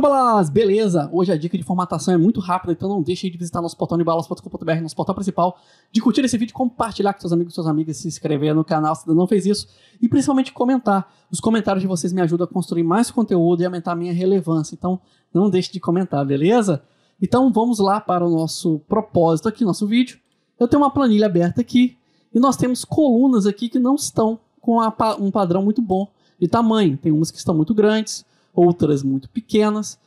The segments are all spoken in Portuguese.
Balas! Beleza? Hoje a dica de formatação é muito rápida, então não deixe de visitar nosso portal de balas.com.br, nosso portal principal, de curtir esse vídeo, compartilhar com seus amigos e suas amigas, se inscrever no canal se ainda não fez isso, e principalmente comentar. Os comentários de vocês me ajudam a construir mais conteúdo e aumentar a minha relevância, então não deixe de comentar, beleza? Então vamos lá para o nosso propósito aqui, nosso vídeo. Eu tenho uma planilha aberta aqui, e nós temos colunas aqui que não estão com um padrão muito bom de tamanho. Tem umas que estão muito grandes, outras muito pequenas.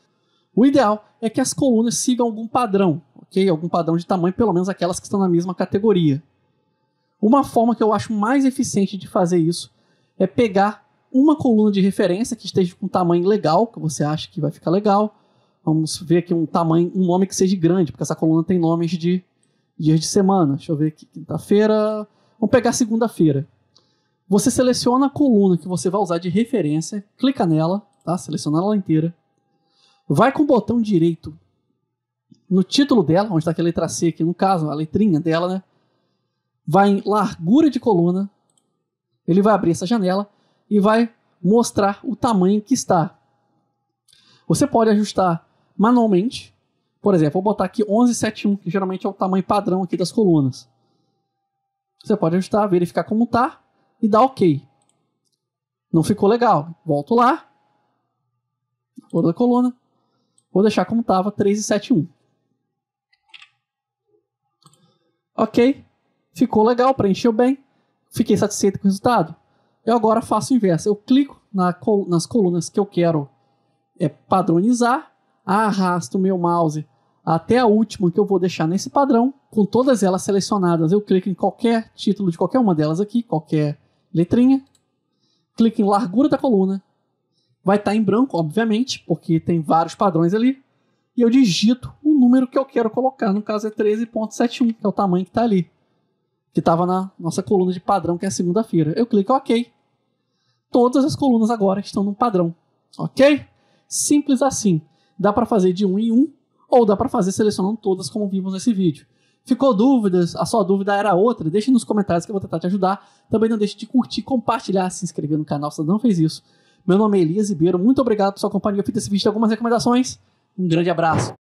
O ideal é que as colunas sigam algum padrão, ok? Algum padrão de tamanho, pelo menos aquelas que estão na mesma categoria. Uma forma que eu acho mais eficiente de fazer isso é pegar uma coluna de referência que esteja com um tamanho legal, que você acha que vai ficar legal. Vamos ver aqui um tamanho, um nome que seja grande, porque essa coluna tem nomes de dias de semana. Deixa eu ver aqui, quinta-feira. Vamos pegar segunda-feira. Você seleciona a coluna que você vai usar de referência, clica nela, tá? Seleciona ela inteira. Vai com o botão direito no título dela, onde está aqui a letra C aqui, no caso, a letrinha dela, né? Vai em largura de coluna. Ele vai abrir essa janela e vai mostrar o tamanho que está. Você pode ajustar manualmente. Por exemplo, vou botar aqui 1171, que geralmente é o tamanho padrão aqui das colunas. Você pode ajustar, verificar como está e dar OK. Não ficou legal. Volto lá, cor da coluna. Vou deixar como estava, 3,71. Ok, ficou legal, preencheu bem. Fiquei satisfeito com o resultado. Eu agora faço o inverso. Eu clico na col nas colunas que eu quero é, padronizar, arrasto o meu mouse até a última que eu vou deixar nesse padrão, com todas elas selecionadas. Eu clico em qualquer título de qualquer uma delas aqui, qualquer letrinha, clico em largura da coluna, vai estar tá em branco, obviamente, porque tem vários padrões ali. E eu digito o número que eu quero colocar. No caso é 13.71, que é o tamanho que está ali. Que estava na nossa coluna de padrão, que é segunda-feira. Eu clico OK. Todas as colunas agora estão no padrão. Ok? Simples assim. Dá para fazer de um em um, ou dá para fazer selecionando todas como vimos nesse vídeo. Ficou dúvidas? A sua dúvida era outra? Deixe nos comentários que eu vou tentar te ajudar. Também não deixe de curtir, compartilhar, se inscrever no canal se não fez isso. Meu nome é Elias Ribeiro, muito obrigado por sua companhia. Eu fiz esse vídeo de algumas recomendações. Um grande abraço.